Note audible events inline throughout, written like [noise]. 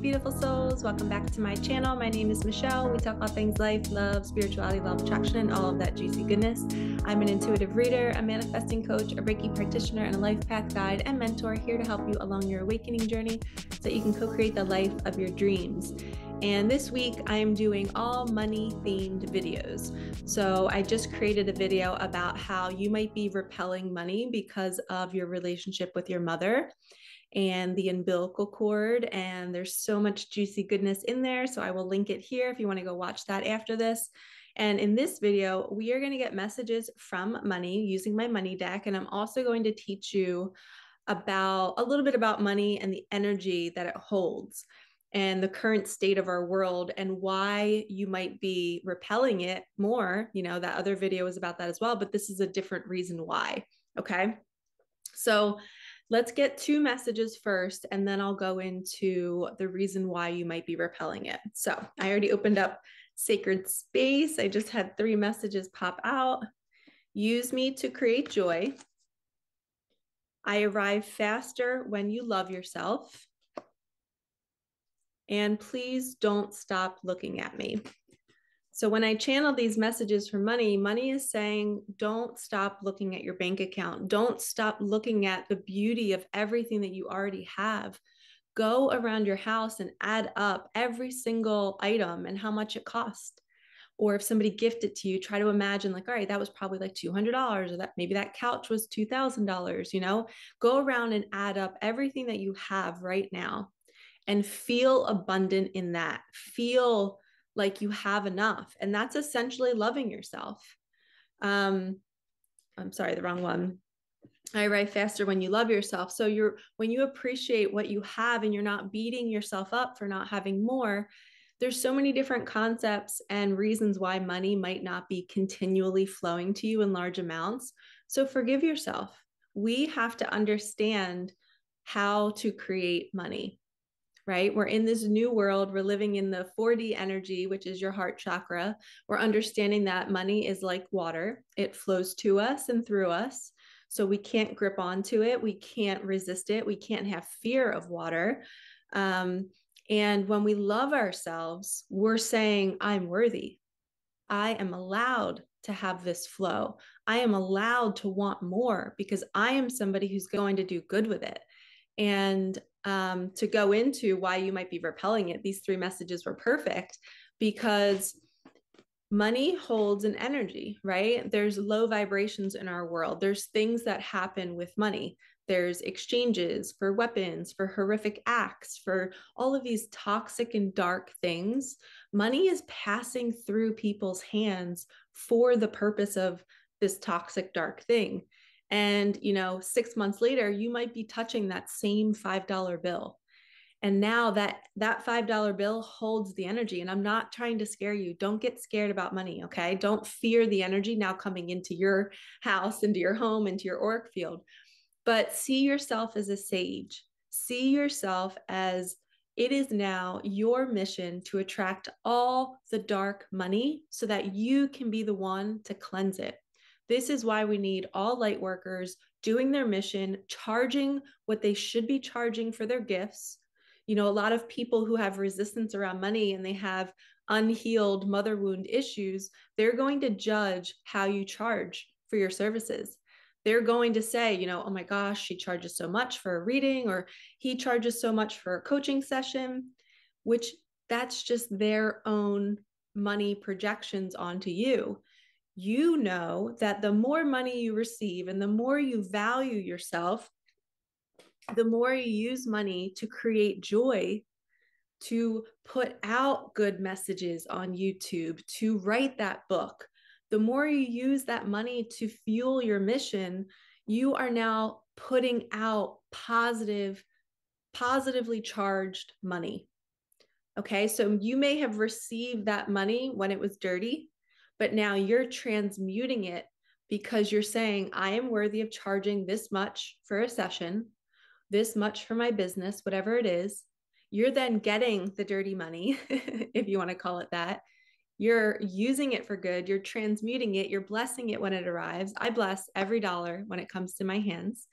beautiful souls. Welcome back to my channel. My name is Michelle. We talk about things life, love, spirituality, love, attraction, and all of that juicy goodness. I'm an intuitive reader, a manifesting coach, a Reiki practitioner, and a life path guide and mentor here to help you along your awakening journey so that you can co create the life of your dreams. And this week I am doing all money themed videos. So I just created a video about how you might be repelling money because of your relationship with your mother and the umbilical cord. And there's so much juicy goodness in there. So I will link it here if you want to go watch that after this. And in this video, we are going to get messages from money using my money deck. And I'm also going to teach you about a little bit about money and the energy that it holds and the current state of our world and why you might be repelling it more. You know, that other video was about that as well, but this is a different reason why. Okay. So let's get two messages first, and then I'll go into the reason why you might be repelling it. So I already opened up Sacred Space. I just had three messages pop out. Use me to create joy. I arrive faster when you love yourself. And please don't stop looking at me. So when I channel these messages for money, money is saying, don't stop looking at your bank account. Don't stop looking at the beauty of everything that you already have. Go around your house and add up every single item and how much it cost. Or if somebody gifted to you, try to imagine, like, all right, that was probably like $200, or that maybe that couch was $2,000. You know, go around and add up everything that you have right now and feel abundant in that. Feel like you have enough. And that's essentially loving yourself. Um, I'm sorry, the wrong one. I arrive faster when you love yourself. So you're when you appreciate what you have and you're not beating yourself up for not having more, there's so many different concepts and reasons why money might not be continually flowing to you in large amounts. So forgive yourself. We have to understand how to create money right? We're in this new world. We're living in the 4D energy, which is your heart chakra. We're understanding that money is like water, it flows to us and through us. So we can't grip onto it. We can't resist it. We can't have fear of water. Um, and when we love ourselves, we're saying, I'm worthy. I am allowed to have this flow. I am allowed to want more because I am somebody who's going to do good with it. And um, to go into why you might be repelling it, these three messages were perfect because money holds an energy, right? There's low vibrations in our world. There's things that happen with money. There's exchanges for weapons, for horrific acts, for all of these toxic and dark things. Money is passing through people's hands for the purpose of this toxic, dark thing and you know 6 months later you might be touching that same $5 bill. And now that that $5 bill holds the energy. And i'm not trying to scare you. Don't get scared about money okay? Don't fear the energy now coming into your house into your home into your auric field. But see yourself as a sage. See yourself as it is now your mission to attract all the dark money so that you can be the one to cleanse it this is why we need all light workers doing their mission, charging what they should be charging for their gifts. You know, a lot of people who have resistance around money and they have unhealed mother wound issues, they're going to judge how you charge for your services. They're going to say, you know, oh my gosh, she charges so much for a reading, or he charges so much for a coaching session, which that's just their own money projections onto you you know that the more money you receive and the more you value yourself, the more you use money to create joy, to put out good messages on YouTube, to write that book. The more you use that money to fuel your mission, you are now putting out positive, positively charged money. Okay, so you may have received that money when it was dirty but now you're transmuting it because you're saying, I am worthy of charging this much for a session, this much for my business, whatever it is. You're then getting the dirty money, [laughs] if you want to call it that. You're using it for good. You're transmuting it. You're blessing it when it arrives. I bless every dollar when it comes to my hands.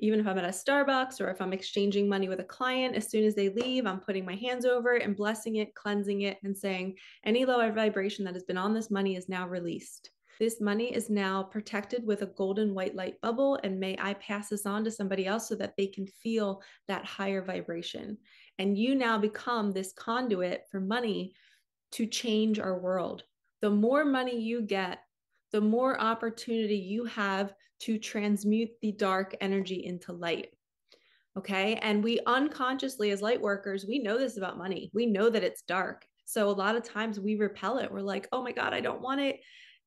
Even if I'm at a Starbucks or if I'm exchanging money with a client, as soon as they leave, I'm putting my hands over it and blessing it, cleansing it, and saying, any low vibration that has been on this money is now released. This money is now protected with a golden white light bubble, and may I pass this on to somebody else so that they can feel that higher vibration. And you now become this conduit for money to change our world. The more money you get, the more opportunity you have to transmute the dark energy into light. Okay. And we unconsciously, as light workers, we know this about money. We know that it's dark. So a lot of times we repel it. We're like, oh my God, I don't want it.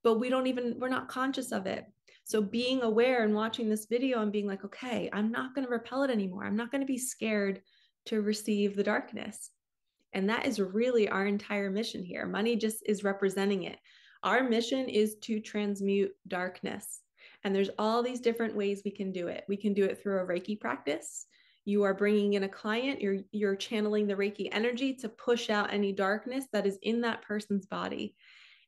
But we don't even, we're not conscious of it. So being aware and watching this video and being like, okay, I'm not going to repel it anymore. I'm not going to be scared to receive the darkness. And that is really our entire mission here. Money just is representing it. Our mission is to transmute darkness. And there's all these different ways we can do it. We can do it through a Reiki practice. You are bringing in a client, you're you're channeling the Reiki energy to push out any darkness that is in that person's body.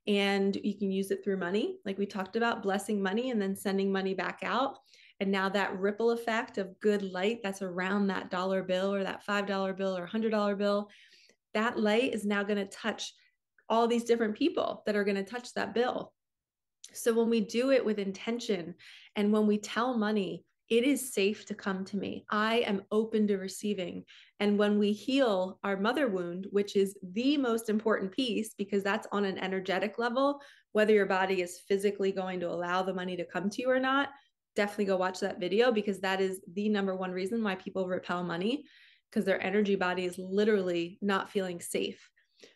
And you can use it through money, like we talked about, blessing money and then sending money back out. And now that ripple effect of good light that's around that dollar bill or that $5 bill or $100 bill, that light is now going to touch all these different people that are going to touch that bill. So when we do it with intention and when we tell money, it is safe to come to me. I am open to receiving. And when we heal our mother wound, which is the most important piece, because that's on an energetic level, whether your body is physically going to allow the money to come to you or not, definitely go watch that video because that is the number one reason why people repel money because their energy body is literally not feeling safe.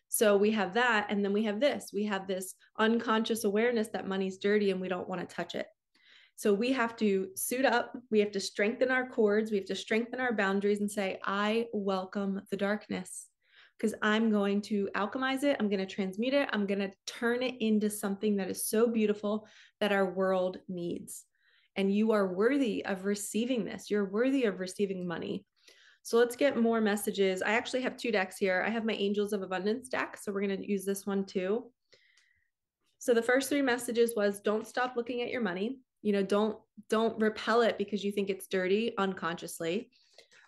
So we have that. And then we have this we have this unconscious awareness that money's dirty and we don't want to touch it. So we have to suit up, we have to strengthen our cords, we have to strengthen our boundaries and say, I welcome the darkness because I'm going to alchemize it, I'm going to transmute it, I'm going to turn it into something that is so beautiful that our world needs. And you are worthy of receiving this. You're worthy of receiving money. So let's get more messages. I actually have two decks here. I have my Angels of Abundance deck. So we're going to use this one too. So the first three messages was don't stop looking at your money. You know, don't don't repel it because you think it's dirty unconsciously.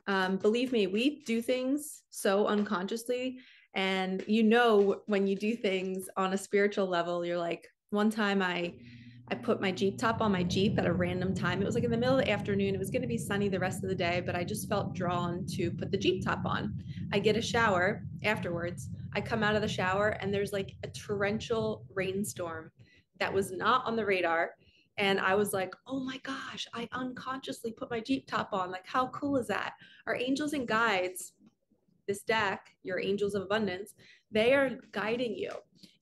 Um, believe me, we do things so unconsciously. And you know, when you do things on a spiritual level, you're like, one time I I put my Jeep top on my Jeep at a random time. It was like in the middle of the afternoon. It was going to be sunny the rest of the day, but I just felt drawn to put the Jeep top on. I get a shower afterwards. I come out of the shower and there's like a torrential rainstorm that was not on the radar. And I was like, oh my gosh, I unconsciously put my Jeep top on. Like, how cool is that? Our angels and guides, this deck, your angels of abundance, they are guiding you.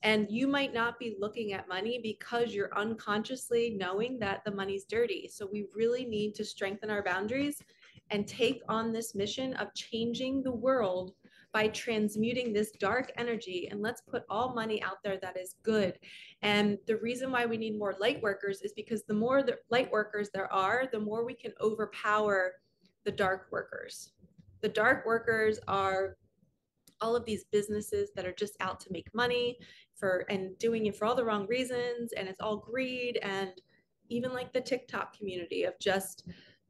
And you might not be looking at money because you're unconsciously knowing that the money's dirty. So we really need to strengthen our boundaries and take on this mission of changing the world by transmuting this dark energy and let's put all money out there that is good. And the reason why we need more light workers is because the more the light workers there are, the more we can overpower the dark workers. The dark workers are all of these businesses that are just out to make money for and doing it for all the wrong reasons and it's all greed and even like the TikTok community of just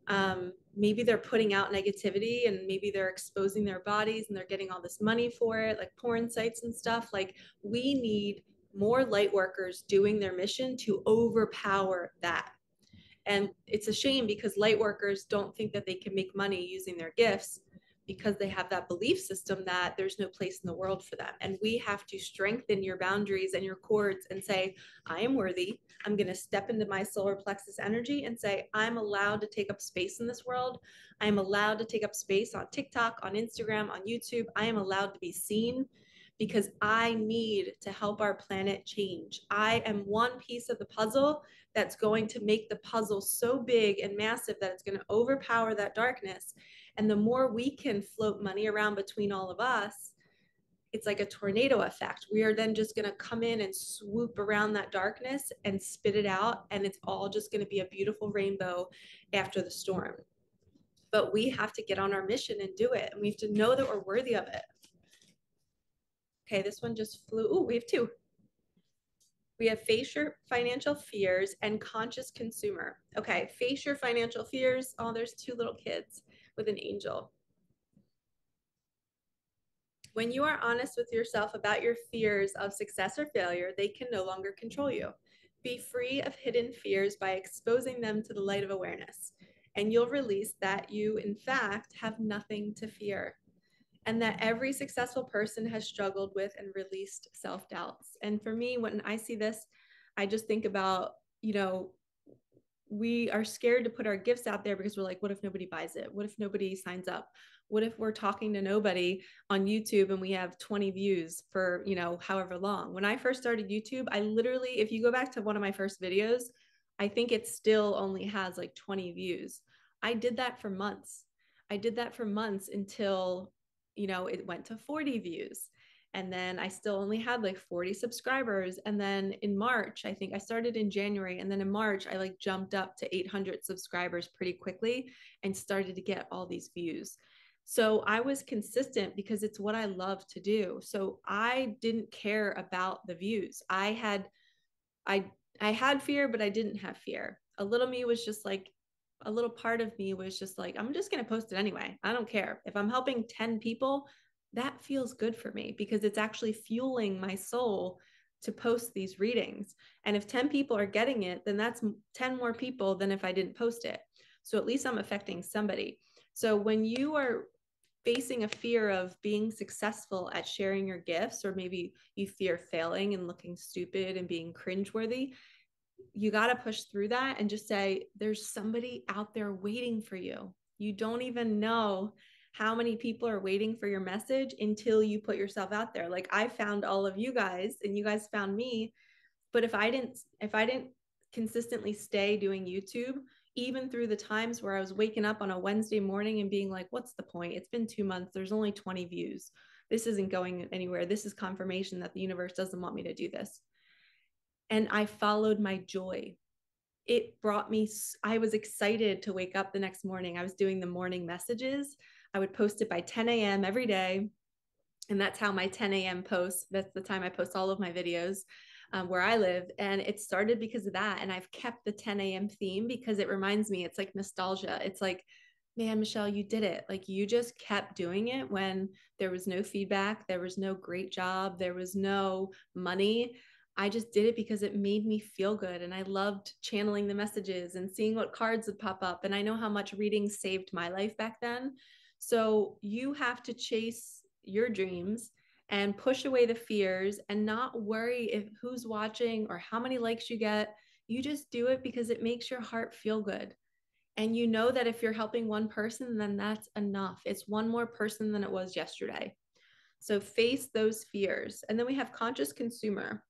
um, maybe they're putting out negativity and maybe they're exposing their bodies and they're getting all this money for it, like porn sites and stuff. Like, we need more light workers doing their mission to overpower that. And it's a shame because light workers don't think that they can make money using their gifts because they have that belief system that there's no place in the world for them. And we have to strengthen your boundaries and your cords and say, I am worthy. I'm going to step into my solar plexus energy and say, I'm allowed to take up space in this world. I am allowed to take up space on TikTok, on Instagram, on YouTube. I am allowed to be seen because I need to help our planet change. I am one piece of the puzzle that's going to make the puzzle so big and massive that it's going to overpower that darkness and the more we can float money around between all of us, it's like a tornado effect. We are then just going to come in and swoop around that darkness and spit it out. And it's all just going to be a beautiful rainbow after the storm. But we have to get on our mission and do it. And we have to know that we're worthy of it. Okay, this one just flew. Oh, we have two. We have face your financial fears and conscious consumer. Okay, face your financial fears. Oh, there's two little kids with an angel. When you are honest with yourself about your fears of success or failure, they can no longer control you. Be free of hidden fears by exposing them to the light of awareness, and you'll release that you, in fact, have nothing to fear and that every successful person has struggled with and released self doubts. And for me, when I see this, I just think about, you know, we are scared to put our gifts out there because we're like, what if nobody buys it? What if nobody signs up? What if we're talking to nobody on YouTube and we have 20 views for, you know, however long? When I first started YouTube, I literally, if you go back to one of my first videos, I think it still only has like 20 views. I did that for months. I did that for months until you know, it went to 40 views. And then I still only had like 40 subscribers. And then in March, I think I started in January. And then in March, I like jumped up to 800 subscribers pretty quickly and started to get all these views. So I was consistent because it's what I love to do. So I didn't care about the views. I had, I, I had fear, but I didn't have fear. A little me was just like, a little part of me was just like, I'm just going to post it anyway. I don't care. If I'm helping 10 people, that feels good for me because it's actually fueling my soul to post these readings. And if 10 people are getting it, then that's 10 more people than if I didn't post it. So at least I'm affecting somebody. So when you are facing a fear of being successful at sharing your gifts, or maybe you fear failing and looking stupid and being cringeworthy, you got to push through that and just say, there's somebody out there waiting for you. You don't even know how many people are waiting for your message until you put yourself out there. Like I found all of you guys and you guys found me. But if I didn't, if I didn't consistently stay doing YouTube, even through the times where I was waking up on a Wednesday morning and being like, what's the point? It's been two months. There's only 20 views. This isn't going anywhere. This is confirmation that the universe doesn't want me to do this and I followed my joy. It brought me, I was excited to wake up the next morning. I was doing the morning messages. I would post it by 10 a.m. every day. And that's how my 10 a.m. post, that's the time I post all of my videos um, where I live. And it started because of that. And I've kept the 10 a.m. theme because it reminds me, it's like nostalgia. It's like, man, Michelle, you did it. Like you just kept doing it when there was no feedback, there was no great job, there was no money. I just did it because it made me feel good. And I loved channeling the messages and seeing what cards would pop up. And I know how much reading saved my life back then. So you have to chase your dreams and push away the fears and not worry if who's watching or how many likes you get. You just do it because it makes your heart feel good. And you know that if you're helping one person, then that's enough. It's one more person than it was yesterday. So face those fears. And then we have conscious consumer.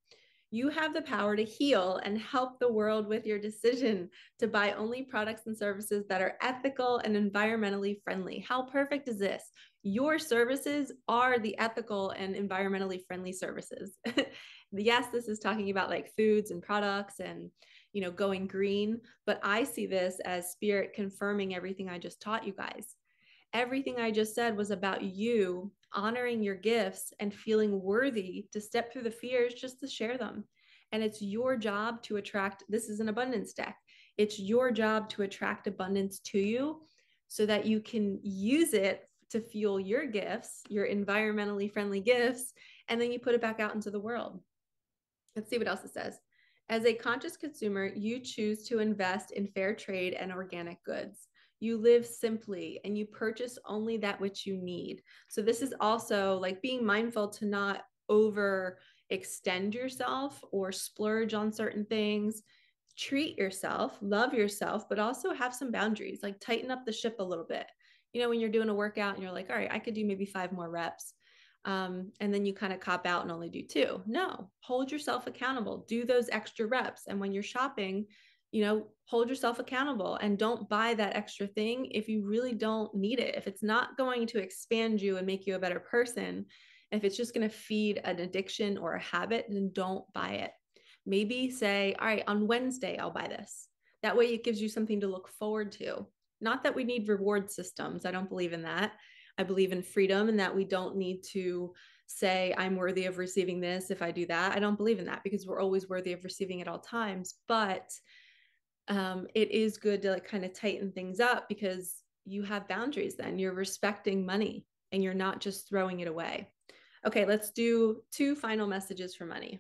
You have the power to heal and help the world with your decision to buy only products and services that are ethical and environmentally friendly. How perfect is this? Your services are the ethical and environmentally friendly services. [laughs] yes, this is talking about like foods and products and you know going green, but I see this as spirit confirming everything I just taught you guys. Everything I just said was about you honoring your gifts and feeling worthy to step through the fears just to share them. And it's your job to attract, this is an abundance deck. It's your job to attract abundance to you so that you can use it to fuel your gifts, your environmentally friendly gifts, and then you put it back out into the world. Let's see what else it says. As a conscious consumer, you choose to invest in fair trade and organic goods you live simply and you purchase only that which you need. So this is also like being mindful to not over extend yourself or splurge on certain things. Treat yourself, love yourself, but also have some boundaries, like tighten up the ship a little bit. You know, when you're doing a workout and you're like, all right, I could do maybe five more reps. Um, and then you kind of cop out and only do two. No, hold yourself accountable, do those extra reps. And when you're shopping, you know, hold yourself accountable and don't buy that extra thing if you really don't need it. If it's not going to expand you and make you a better person, if it's just going to feed an addiction or a habit, then don't buy it. Maybe say, all right, on Wednesday, I'll buy this. That way it gives you something to look forward to. Not that we need reward systems. I don't believe in that. I believe in freedom and that we don't need to say, I'm worthy of receiving this if I do that. I don't believe in that because we're always worthy of receiving at all times. But um, it is good to like kind of tighten things up because you have boundaries then. You're respecting money and you're not just throwing it away. Okay, let's do two final messages for money.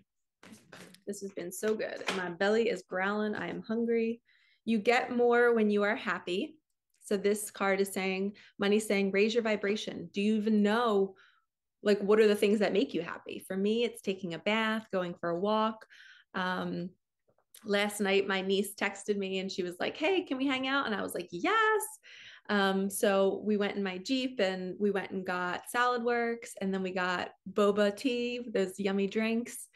This has been so good. And my belly is growling. I am hungry. You get more when you are happy. So this card is saying, money saying, raise your vibration. Do you even know like what are the things that make you happy? For me, it's taking a bath, going for a walk. Um, last night my niece texted me and she was like, Hey, can we hang out? And I was like, Yes. Um, so we went in my Jeep and we went and got Saladworks and then we got boba tea, those yummy drinks.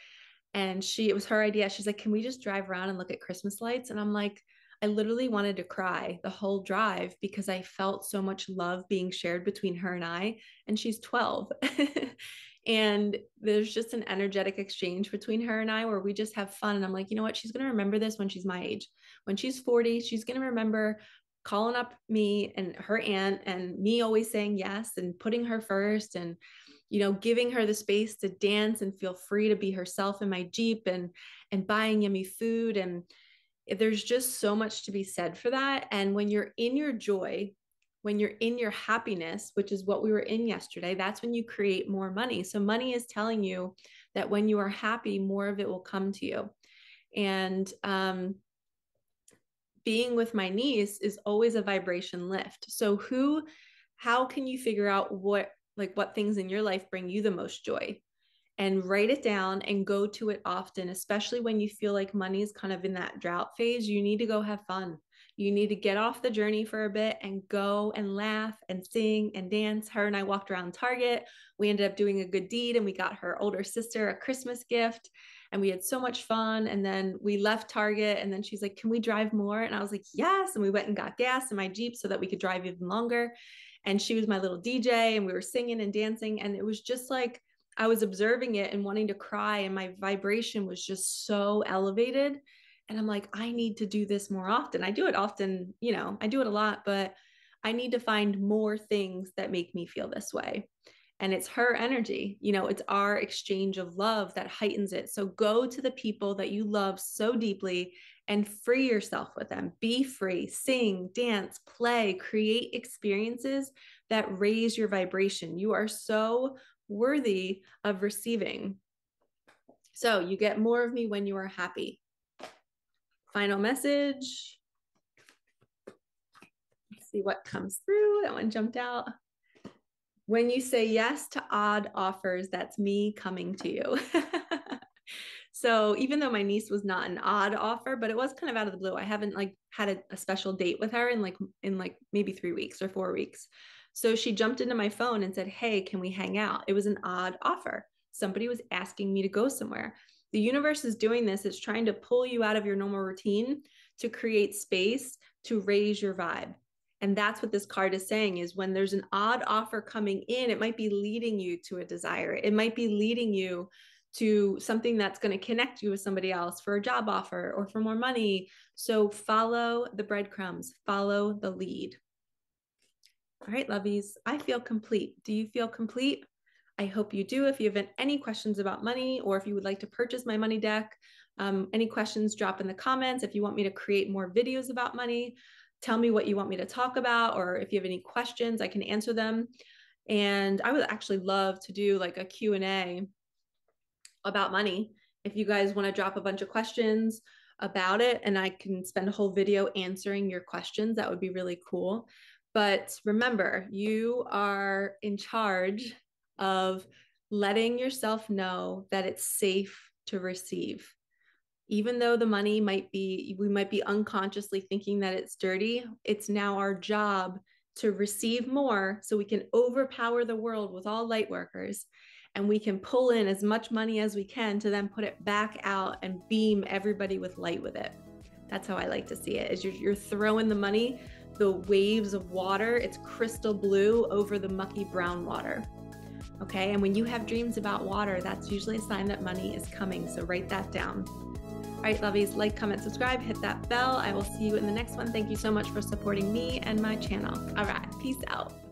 And she, it was her idea. She's like, Can we just drive around and look at Christmas lights? And I'm like, I literally wanted to cry the whole drive because I felt so much love being shared between her and I. And she's 12. [laughs] and there's just an energetic exchange between her and I where we just have fun. And I'm like, you know what? She's going to remember this when she's my age. When she's 40, she's going to remember calling up me and her aunt and me always saying yes and putting her first and you know giving her the space to dance and feel free to be herself in my jeep and and buying yummy food and there's just so much to be said for that and when you're in your joy when you're in your happiness which is what we were in yesterday that's when you create more money so money is telling you that when you are happy more of it will come to you and um, being with my niece is always a vibration lift. So who how can you figure out what like what things in your life bring you the most joy? And write it down and go to it often, especially when you feel like money is kind of in that drought phase. You need to go have fun. You need to get off the journey for a bit and go and laugh and sing and dance. Her and I walked around Target. We ended up doing a good deed and we got her older sister a Christmas gift and we had so much fun. And then we left Target and then she's like, Can we drive more? And I was like, Yes. And we went and got gas in my Jeep so that we could drive even longer. And she was my little DJ and we were singing and dancing. And it was just like, I was observing it and wanting to cry, and my vibration was just so elevated. And I'm like, I need to do this more often. I do it often, you know, I do it a lot, but I need to find more things that make me feel this way. And it's her energy you know it's our exchange of love that heightens it. So go to the people that you love so deeply and free yourself with them. Be free. Sing dance play create experiences that raise your vibration. You are so worthy of receiving so you get more of me when you are happy final message Let's see what comes through that one jumped out when you say yes to odd offers, that's me coming to you. [laughs] so even though my niece was not an odd offer, but it was kind of out of the blue. I haven't like had a, a special date with her in like in like maybe three weeks or four weeks. So she jumped into my phone and said, Hey, can we hang out? It was an odd offer. Somebody was asking me to go somewhere. The universe is doing this, it's trying to pull you out of your normal routine to create space to raise your vibe and that's what this card is saying is when there's an odd offer coming in it might be leading you to a desire it might be leading you to something that's going to connect you with somebody else for a job offer or for more money so follow the breadcrumbs follow the lead all right lovies i feel complete. Do you feel complete? I hope you do. If you have any questions about money or if you would like to purchase my money deck um, any questions drop in the comments. If you want me to create more videos about money tell me what you want me to talk about or if you have any questions i can answer them. And i would actually love to do like a q&a about money. If you guys want to drop a bunch of questions about it and i can spend a whole video answering your questions that would be really cool but remember you are in charge of letting yourself know that it's safe to receive even though the money might be, we might be unconsciously thinking that it's dirty, it's now our job to receive more so we can overpower the world with all light workers and we can pull in as much money as we can to then put it back out and beam everybody with light with it. That's how I like to see it. Is you're, you're throwing the money, the waves of water, it's crystal blue over the mucky brown water. Okay, and when you have dreams about water, that's usually a sign that money is coming. So write that down. All right, lovies, like, comment, subscribe, hit that bell. I will see you in the next one. Thank you so much for supporting me and my channel. All right, peace out.